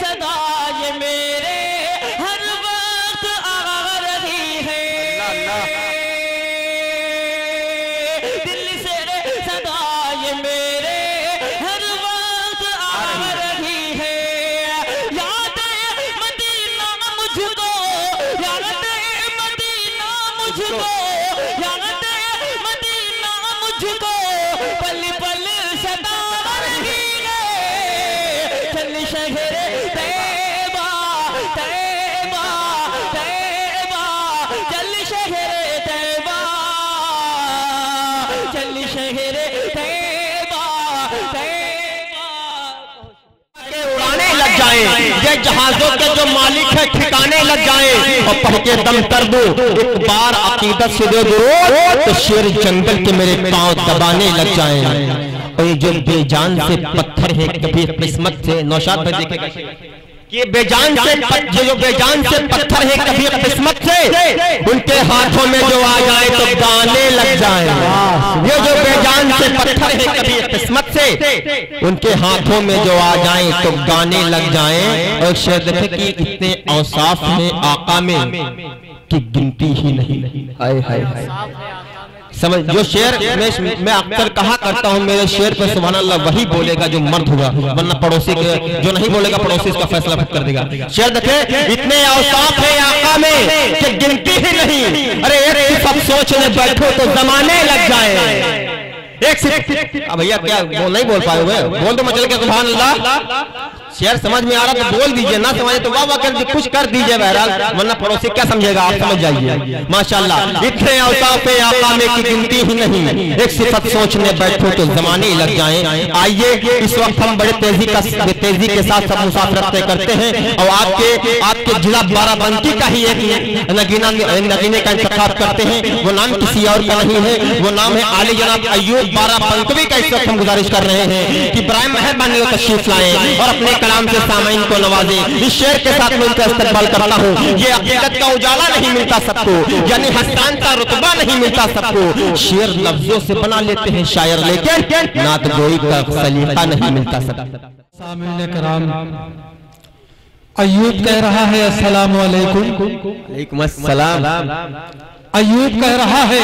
सदा ये मेरे ये जहाजों के जो मालिक है, ठिकाने लग जाए। और पढ़ के दम कर दो। एक बार अकीदत से दे दो तो शेर जंगल के मेरे पाँव दबाने लग जाए। और ये जो बेजान से पत्थर है, कभी किस्मत से नौशाद पर देखेगा। कि बेजान से जो बेजान से पत्थर है कभी किस्मत से उनके हाथों में जो आ जाए तो गाने लग जाए ये जो बेजान से पत्थर है कभी किस्मत से उनके हाथों में जो आ जाए तो गाने लग जाए। और शेर कि इतने औसाफ में आका में की गिनती ही नहीं। हाय हाय हाय। समझ, जो शेर मैं मैं अक्सर कहा करता हूँ, मेरे शेर पे सुबहान अल्लाह वही बोलेगा जो मर्द होगा, वरना पड़ोसी के जो नहीं बोलेगा, पड़ोसी इसका फैसला कर देगा। शेर देखे, इतने औसाफ है आका में कि गिनती ही नहीं। अरे एक सब सोचने बैठो तो जमाने लग जाए। एक भैया, क्या वो नहीं बोल पाए हुए? बोल दो मचल के सुबहान अल्लाह शेर समझ में आ रहा तो बोल दीजिए, ना समझे तो वाह वाह कर दीजिए, कुछ कर दीजिए बहरहाल, वरना पड़ोसी क्या समझेगा, आप समझ जाइए। माशाल्लाह, इतने औसाफ आका में की गिनती ही नहीं। एक सिफत सोचने बैठो तो जमाने लग जाएँ। आइए, इस वक्त हम बड़े तेज़ी का, तेज़ी के साथ सब मुसाफरत तय करते हैं। और आपके आपके जिला बाराबंकी का ही एक नगीना, नगीने का इंतखाब करते हैं। वो नाम किसी और का नहीं है। वो नाम है आली जनाब अयूब बाराबंकवी का, इस वक्त हम गुजारिश कर रहे हैं कि इब्राहिम मेहरबानी तशरीफ़ लाएँ और अपने कलाम से सामाइन को नवाजें। इस शेर के साथ मैं उनका इस्तेमाल करता हूँ। ये हकीकत का उजाला नहीं मिलता सबको। यानी हसान का रुतबा नहीं मिलता सबको। शेर लफ्जों से बना लेते हैं शायर लेकिन नात गोई का सलीका नहीं मिलता सबको। सामिल कराम अयूब कह रहा है अस्सलाम वालेकुम अयूब कह रहा है।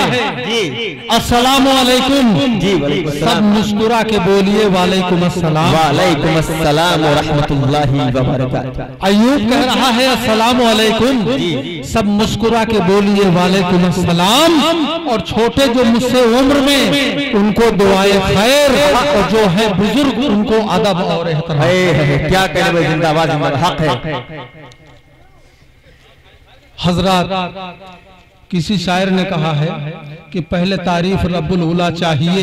अस्सलाम वालेकुम जी, सब मुस्कुरा के बोलिए वालेकुम अस्सलाम। वालेकुम अस्सलाम व रहमतुल्लाहि व बरकातहू अयूब कह रहा है अस्सलाम वालेकुम सब मुस्कुरा के बोलिए वालेकुम अस्सलाम। और छोटे जो मुझसे उम्र में उनको दुआए खैर और जो है बुज़ुर्ग उनको अदब और एहतराम। क्या कहने में जिंदाबाद हमारा हक है। हज़रत किसी शायर ने कहा है कि पहले तारीफ़ रब्बुल उला चाहिए।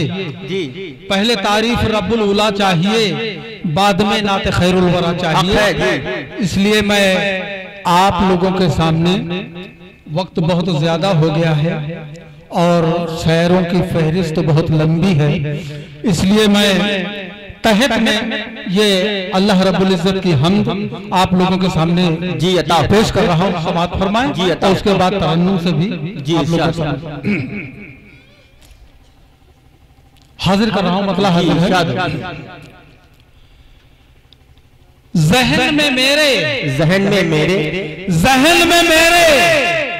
पहले तारीफ़ रब्बुल उला चाहिए बाद में नाते खैरुल वरा चाहिए। इसलिए मैं आप लोगों के सामने वक्त बहुत ज़्यादा हो गया है और शायरों की फहरिस्त बहुत लंबी है। इसलिए मैं तहत में ये अल्लाह रब्बुल इज़्ज़त की हम आप लोगों के सामने जी, अता पेश कर रहा हूँ समात फरमाएँ जी, अता उसके बाद से भी जी, आप लोगों के इरशाद। सामने। हाजिर कर रहा हूँ मतलब हाजिर है। जहन में मेरे। जहन में मेरे। जहन में मेरे।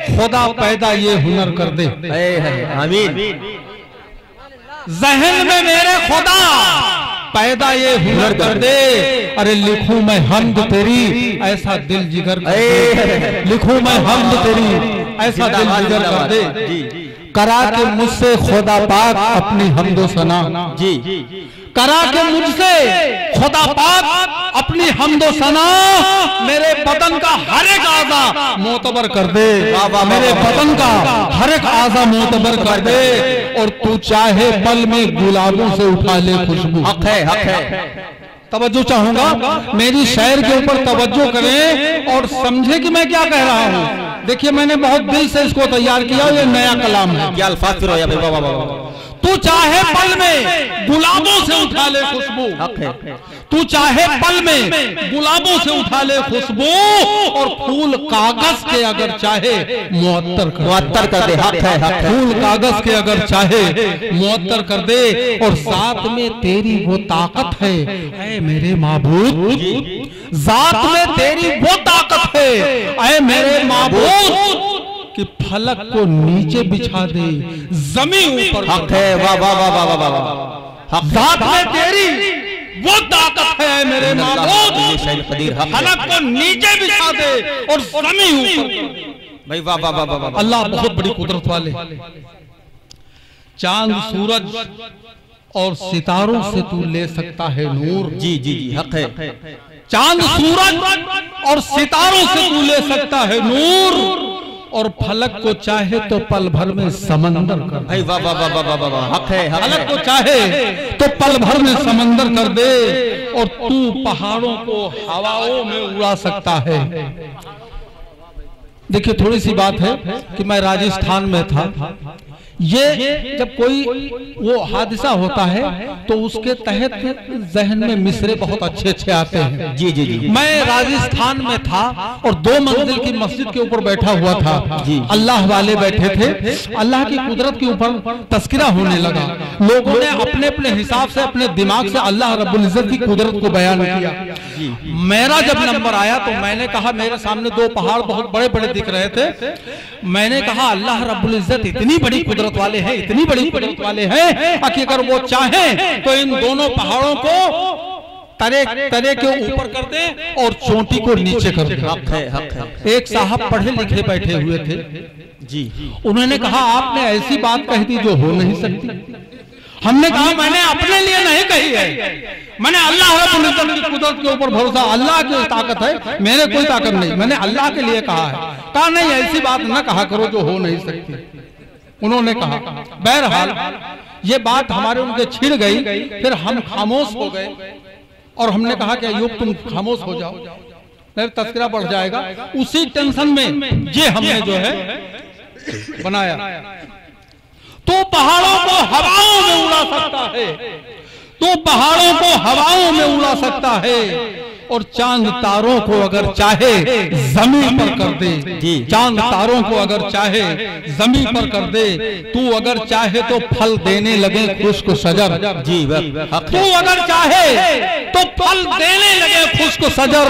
खुदा पैदा ये हुनर कर दे। आमीन। जहन में मेरे खुदा। पैदा ये हुनर कर दे। अरे लिखूं मैं हमद तेरी ऐसा दिल जिगर कर दे। लिखूं मैं हमद तेरी ऐसा दिल जिगर कर दे। करा के मुझसे खुदा पाक अपनी हमदो सना जी। करा के मुझसे खुदा पाक अपनी हमदो सना मेरे बदन का हर एक आजा मोतबर कर दे। मेरे बदन का हर एक आजा मोतबर कर दे। और तू चाहे पल में गुलाबों से उठा ले खुशबू। हक है। हक है। तवज्जो चाहूँगा, मेरी शहर के ऊपर तवज्जो करें और समझे कि मैं क्या कह रहा हूँ। देखिए, मैंने बहुत दिल से इसको तैयार किया ये नया कलाम है। क्या अल्फाज फिर तू चाहे पल में गुलाबों से उठा ले खुशबू। तू चाहे पल में गुलाबों से उठा ले खुशबू और फूल कागज़ के अगर चाहे मुअत्तर कर मुअत्तर कर दे हक है हक है। फूल कागज़ के अगर चाहे मुअत्तर कर दे और साथ में तेरी वो ताकत है। ऐ मेरे महबूब जात में तेरी वो ताकत है। ऐ मेरे महबूब कि फलक को नीचे बिछा दे। ज़मीन ऊपर हक है वाह वाह वाह वाह वाह वाह हक जात में तेरी वो ताकत है मेरे हक फलक को नीचे बिछा दे और ज़मीन ऊपर भाई वाह वाह वाह वाह वाह अल्लाह बहुत बड़ी कुदरत वाले। चाँद सूरज और सितारों से तू ले सकता है नूर। जी जी जी हक है। चाँद सूरज और सितारों से तू ले सकता है नूर। और फलक को चाहे तो पल भर में समंदर कर दे। भाई वाह वाह वाह वाह वाह हक है फलक को चाहे तो पल भर में समंदर कर दे और तू पहाड़ों को हवाओं में उड़ा सकता है। देखिए थोड़ी सी बात है कि मैं राजस्थान में था। ये जब कोई वो हादसा होता है तो उसके तहत जहन में मिसरे बहुत अच्छे अच्छे आते हैं। जी जी जी मैं राजस्थान में था और दो मंजिल की मस्जिद के ऊपर बैठा हुआ था। अल्लाह वाले बैठे थे। अल्लाह की कुदरत के ऊपर तस्करा होने लगा। लोगों ने अपने अपने हिसाब से अपने दिमाग से अल्लाह रब्बुल इज़्ज़त की कुदरत को बयान किया। मेरा जब नंबर आया तो मैंने कहा मेरे सामने दो पहाड़ बहुत बड़े बड़े दिख रहे थे। मैंने कहा अल्लाह रब्बुल इज़्ज़त इतनी बड़ी कुदरत वाले हैं इतनी बड़ी कुदरत वाले हैं कि अगर वो चाहें तो इन दोनों पहाड़ों को तरे तरे के ऊपर कर दे और चोटी को नीचे कर दे। हक है हक है। एक साहब पढ़े लिखे बैठे हुए थे। जी। उन्होंने कहा आपने ऐसी बात कही थी जो हो नहीं सकती। हमने कहा मैंने अपने लिए नहीं कही है। मैंने अल्लाह की कुदरत के ऊपर भरोसा अल्लाह की ताकत है। मेरे कोई ताकत नहीं। मैंने अल्लाह के लिए कहा है। कहा नहीं ऐसी बात न कहा करो जो हो नहीं सकती। उन्होंने कहा, बहरहाल, ये बात हमारे उनके छिड़ गई, फिर हम खामोश हो गए। और हमने कहा कि अयूब, तुम खामोश हो जाओ। नहीं, तस्करा बढ़ जाएगा। उसी टेंशन में ये हमने जो है बनाया। तो पहाड़ों को हवाओं में उड़ा सकता है। तो पहाड़ों को हवाओं में उड़ा सकता है। और चाँद तारों को अगर चाहे ज़मीन पर कर दे। चाँद तारों को अगर चाहे ज़मीन पर कर दे। तू अगर चाहे तो फल देने लगे खुश्क सजर। जी तू अगर चाहे तो फल देने लगे खुश्क सजर।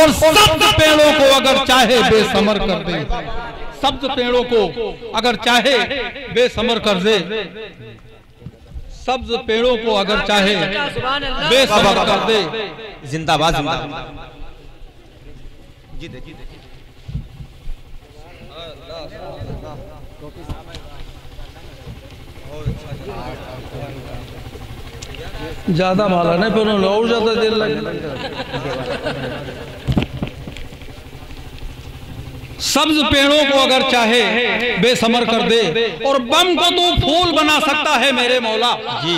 और सब्ज पेड़ों को अगर चाहे बेसमर कर दे। सब्ज पेड़ों को अगर चाहे बेसमर कर दे। सब्ज पेड़ों को अगर चाहे बेसमर कर दे। जिंदाबाद जिंदाबाद। जी दे, जी दे। ज़्यादा माला नहीं उन्होंने और ज़्यादा देर लगे सब्ज पेड़ों को अगर चाहे बेसमर कर दे। और बम को तो फूल बना सकता है मेरे मौला। जी।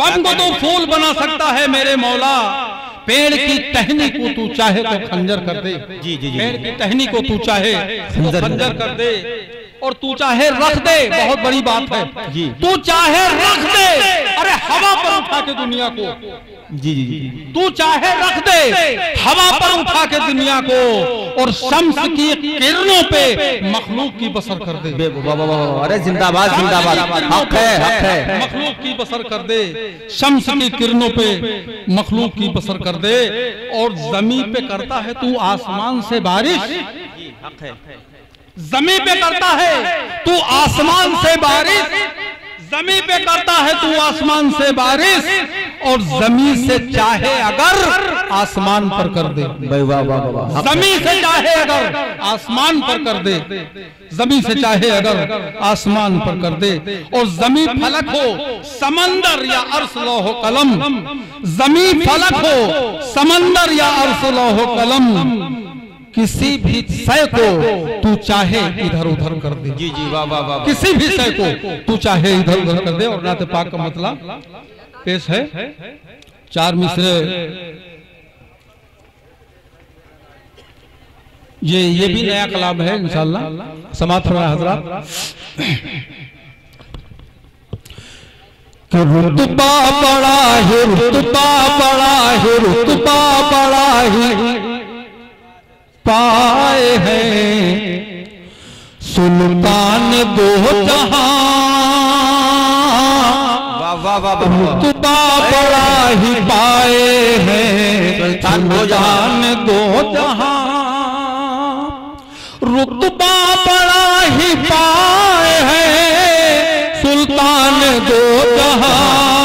बम को तो फूल बना सकता है मेरे मौला। पेड़ की टहनी को तू चाहे तो खंजर कर दे। जी, जी। पेड़ की टहनी को तू चाहे तो खंजर। कर दे। और तू चाहे रख दे बहुत बड़ी बात है। जी। तू चाहे रख दे अरे हवा पर उठा के दुनिया को। जी जी जी तू चाहे रख दे हवा पर उठा के दुनिया को और शम्स की किरणों पे मखलूक की बसर कर दे। बे- वाह वाह वाह वाह। अरे जिंदाबाद जिंदाबाद। हक है हक है। मखलूक की बसर कर दे। शम्स की किरणों पे मखलूक की बसर कर दे। और ज़मीन पे करता है तू आसमान से बारिश। हक है। ज़मीन पे करता है तू आसमान से बारिश। जमी पे करता है तू आसमान से बारिश। और ज़मीन से चाहे अगर आसमान पर कर दे। ज़मीन से चाहे अगर आसमान पर कर दे। ज़मीन से चाहे अगर आसमान पर कर दे। और ज़मीन फलक हो समंदर या अर्श लोहो कलम। ज़मीन फलक हो समंदर या अर्श लोहो कलम। किसी भी शय को तू चाहे इधर उधर कर दे। जी जी वाह वाह वाह। किसी भी शय को तू चाहे इधर उधर कर दे और नाते पाक का मतलब पेश है। चार मिसरे। ये ये भी नया कलाम है इंशाल्लाह। समात फरमाए हजरात। कि रुतबा बड़ा है रुतबा बड़ा है रुतबा बड़ा ही। पाए हैं। सुल्तान दो जहाँ। वाह वाह वाह वाह वाह। रुतबा बड़ा ही पाए हैं। सुल्तान दो जहाँ। सुल्तान दो जहाँ। रुतबा बड़ा ही पाए हैं। सुल्तान दो जहाँ।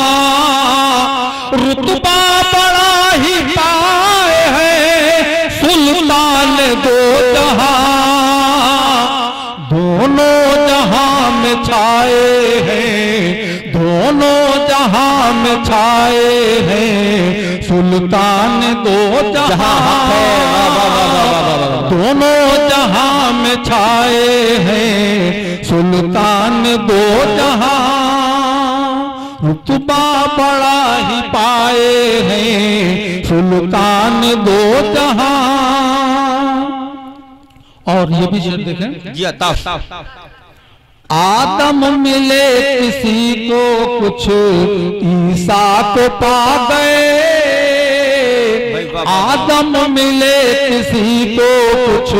में छाए हैं। दोनों जहाँ में छाए हैं। सुल्तान दो जहाँ दोनों जहाँ में छाए हैं। सुल्तान दो जहाँ। रुतबा बड़ा ही पाए हैं। सुल्तान दो जहाँ। और ये भी देखें। जी अताफ। आदम मिले किसी को कुछ ईसा को पा गए। आदम मिले किसी को कुछ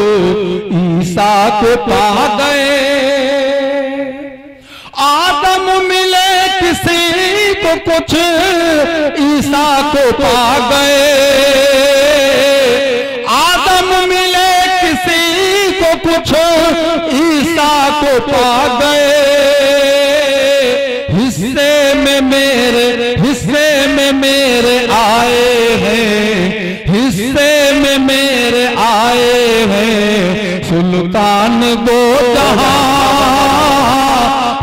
ईसा को पा गए। आदम मिले किसी को कुछ ईसा को पा गए। पा गए। हिस्से में मेरे, हिस्से में मेरे आए हैं। हिस्से में मेरे आए हैं। सुल्तान दो जहाँ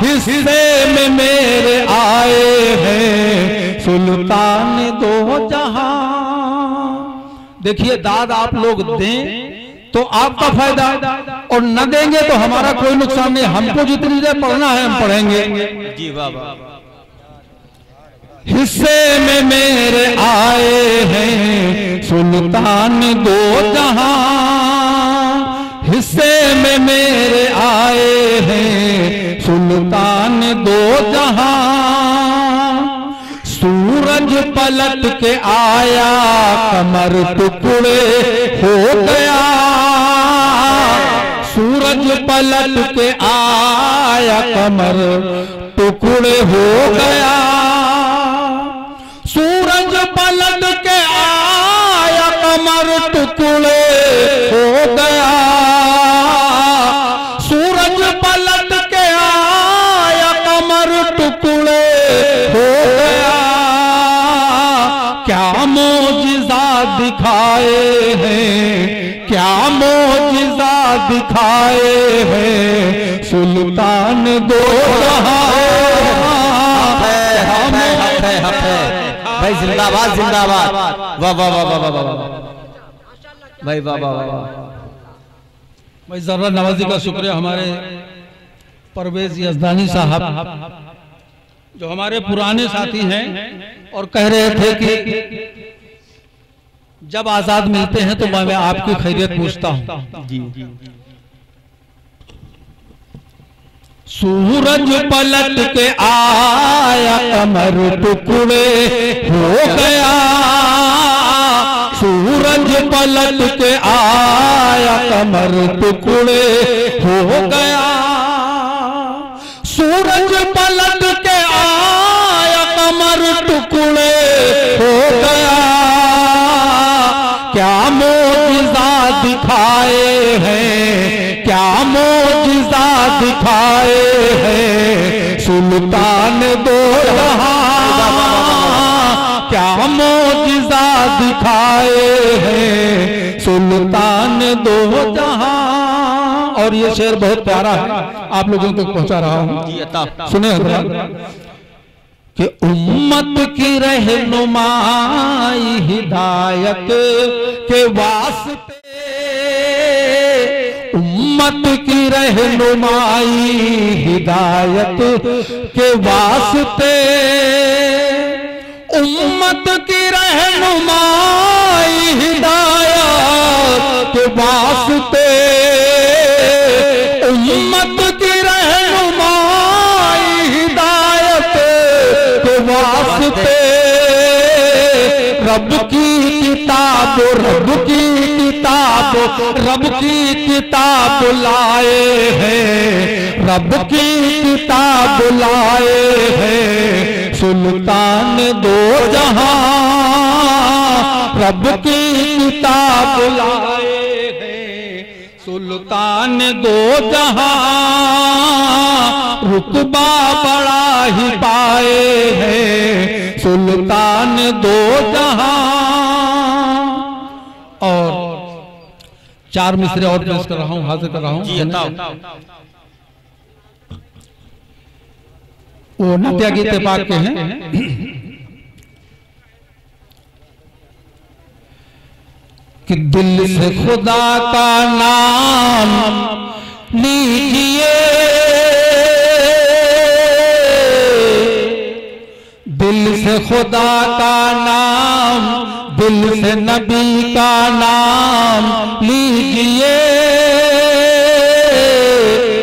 हिस्से में मेरे आए हैं। सुल्तान दो जहाँ। देखिए, दाद आप लोग दें। तो आपका फ़ायदा। और न देंगे तो हमारा कोई नुकसान नहीं। हमको जितनी देर पढ़ना है हम पढ़ेंगे। जी वाह वाह। हिस्से में मेरे आए हैं सुल्तान दो जहाँ। हिस्से में मेरे आए हैं सुल्तान दो जहाँ। सूरज पलट के आया कमर टुकड़े हो गया। सूरज पलट के आया कमर, टुकड़े हो गया। सूरज पलट के आया कमर, टुकड़े हो गया। सूरज पलट के आया कमर, टुकड़े हो गया। क्या मोजिजा दिखाए? दिखाए हैं सुल्तान दो भाई जिंदाबाद जिंदाबाद। वाह वाह वाह वाह वाह वाह भाई वाह वाह वाह भाई जर्रा नवाजी का शुक्रिया हमारे परवेज यजदानी साहब जो हमारे पुराने साथी हैं और कह रहे थे कि जब आज़ाद मिलते हैं तो मैं आपकी खैरियत पूछता हूँ। सूरज पलट के आया कमर टुकड़े हो गया। सूरज पलट के आया कमर टुकड़े हो गया। सूरज दिखाए हैं क्या मोजिजा दिखाए हैं? सुल्तान दो क्या मोजिजा दिखाए हैं? सुल्तान दो जहाँ। और ये शेर बहुत प्यारा है आप लोगों तक पहुँचा रहा हूँ। सुने कि उम्मत की रहनुमाई हिदायत के वास्ते उम्मत की रहनुमाई, हिदायत के वास्ते। उम्मत की रहनुमाई, हिदायत के वास्ते। उम्मत की रहनुमाई, हिदायत के वास्ते। रब की किताब, रब की रब की किताब लाए हैं। रब की किताब लाए हैं। सुल्तान दो जहाँ रब की किताब लाए सुल्तान दो जहाँ रुतबा बड़ा ही पाए हैं। सुल्तान दो जहाँ और चार मिसरे और पेश कर रहा हूँ हाजिर कर रहा हूँ। वो नत्या गीत पाक के हैं। कि दिल से खुदा का नाम लीजिए। दिल से खुदा का नाम दिल से नबी का नाम लीजिए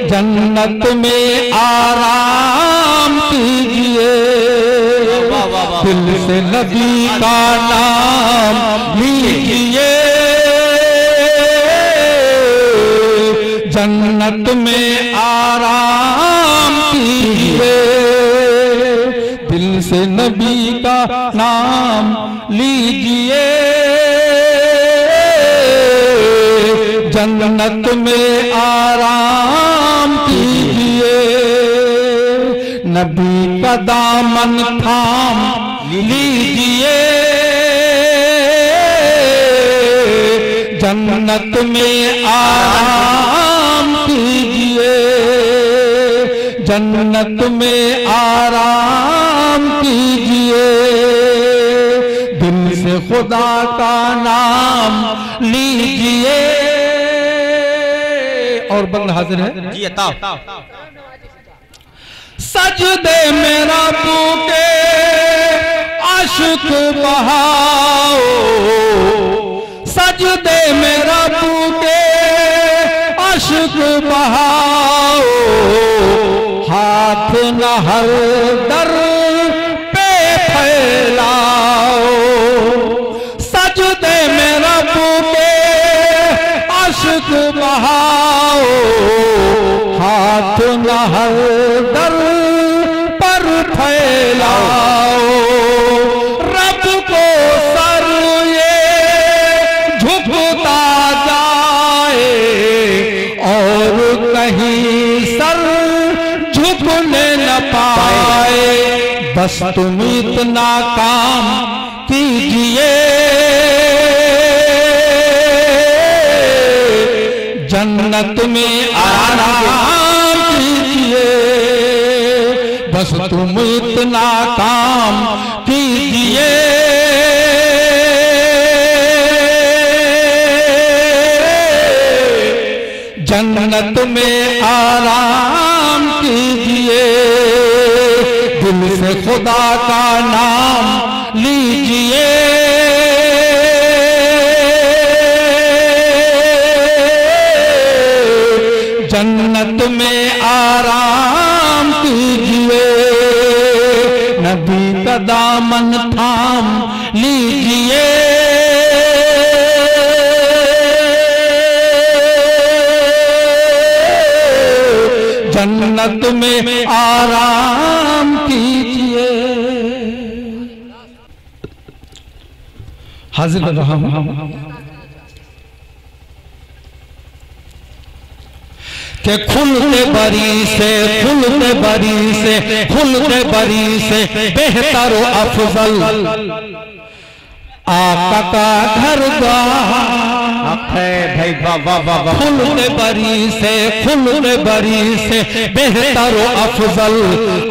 जन्नत में आराम कीजिए। दिल से नबी का नाम लीजिए। जन्नत में आराम कीजिए। दिल से नबी का नाम जन्नत में आराम कीजिए। नबी का दामन थाम लीजिए। जन्नत में आराम कीजिए। जन्नत में आराम कीजिए। दिल से खुदा का नाम लीजिए। और बंद हाजिर है? जी अताओ सजदे मेरा बूके आशुक बहाओ। सज दे मेरा बूके आशुक बहाओ। हाथ न हर दर आशुक बहाओ, हाथ न हर दर पर फैलाओ। रब को सर ये झुकता जाए और कहीं सर झुकने न पाए। बस तुम इतना काम जन्नत में आराम कीजिए। बस तुम इतना काम कीजिए। जन्नत में आराम कीजिए। दिल से खुदा का नाम जन्नत में आराम कीजिए। हाजिर रहा हूँ। के खुलते बरी से खुलते बरी से खुलते बरी से बेहतर अफजल। आका का घर भाई बरी से खुलते बरी से, बेहतर अफजल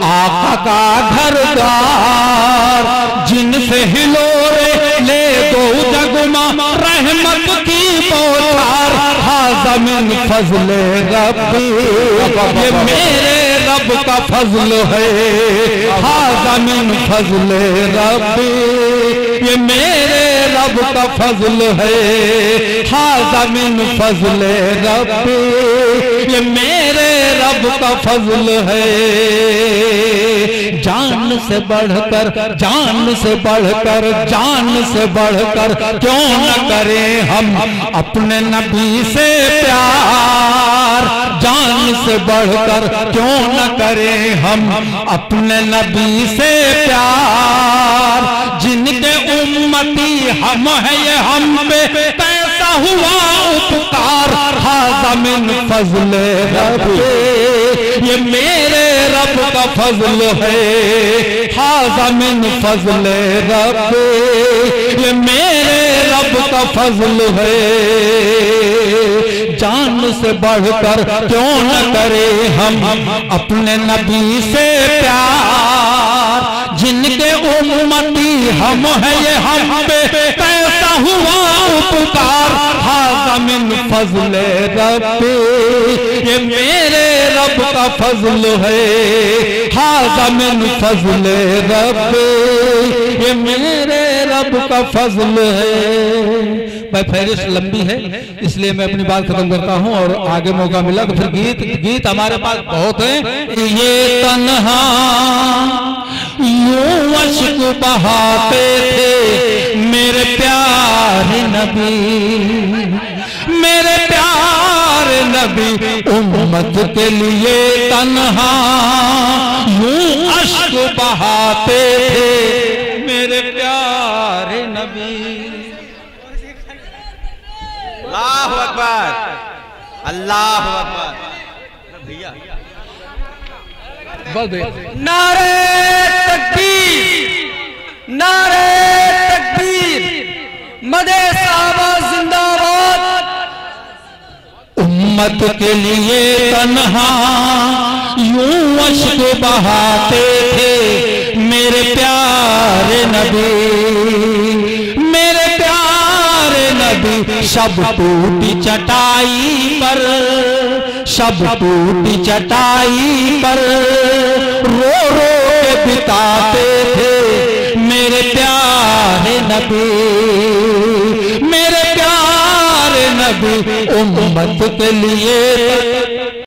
आका का घर द्वार जिनसे हिलोरे ले दो जगमा, रहमत की बौछार हाजा मिन फजल रब्बी, ये मेरे रब का फजल है। हाजा मिन फजल रब्बी, ये मेरे रब का फजल है। हाजा मिन फजल रब्बी ये मेरे रब का फजल है। जान से बढ़कर, जान से बढ़कर, जान से बढ़कर क्यों न करें हम अपने नबी से प्यार? जान से बढ़कर क्यों न करें हम अपने नबी से प्यार? जिनके उम्मती हम है ये हम पे। कैसा हुआ उपकार हाजमिन फजल रब ये मेरे रब का फजल है हाजमिन फजल रब ये मेरे रब का फजल है। जान से बढ़कर क्यों न करे हम अपने नबी से प्यार? जिनके उम्मती हम है, ये हम पे पैसा हुआ उपकार। हाजमिन फजल रब ये मेरे रब का फजल है। हाजमिन फजल रब ये मेरे रब का फजल है। भाई, फहरिस्त लंबी है, इसलिए मैं अपनी बात खत्म करता हूँ और आगे मौका मिला तो फिर गीत गीत हमारे पास बहुत है। ये तनहा बहाते थे। मेरे प्यार नबी, मेरे प्यार नबी, उम्मत के लिए तनहा, यूँ अश्क बहाते थे। मेरे प्यारे अल्लाह अकबर। अल्लाह अकबर। भैया। नारे तकबीर। नारे तकबीर। मदे साहबा जिंदाबाद। उम्मत के लिए तनहा। यूँ अश्क बहाते थे मेरे प्यारे नबी मेरे प्यारे नबी। सब टूटी चटाई पर सब टूटी चटाई पर। रो रो के बिताते थे मेरे प्यारे नबी, मेरे प्यारे नबी उम्मत के लिए।